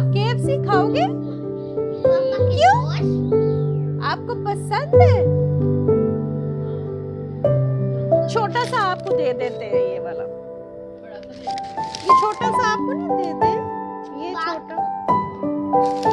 लोगे क्यों? आपको पसंद है? छोटा सा आपको दे देते हैं ये वाला। ये छोटा सा आपको नहीं दे दे ये छोटा।